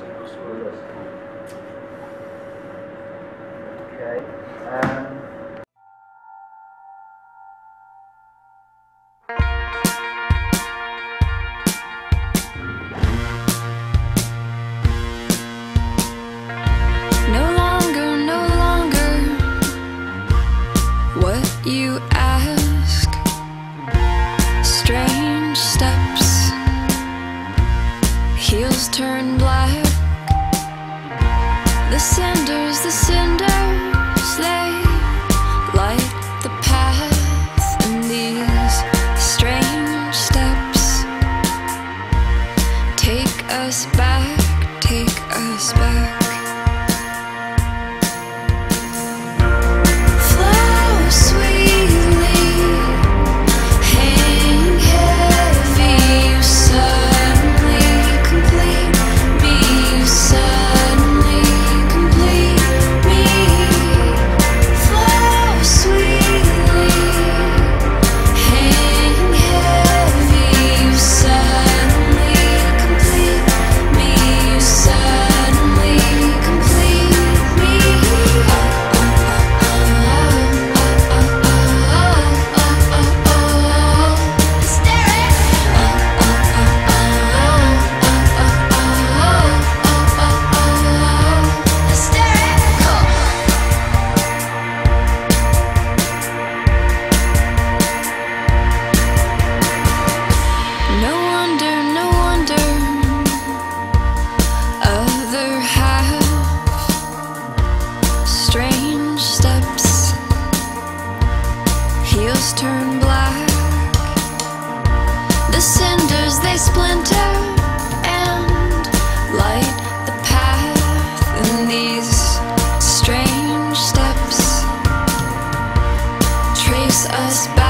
Okay. No longer, no longer what you heels turn black. The cinders, the cinders, they light the path, and these strange steps take us back, take us back. turn black. The cinders they splinter and light the path in these strange steps. Trace us back.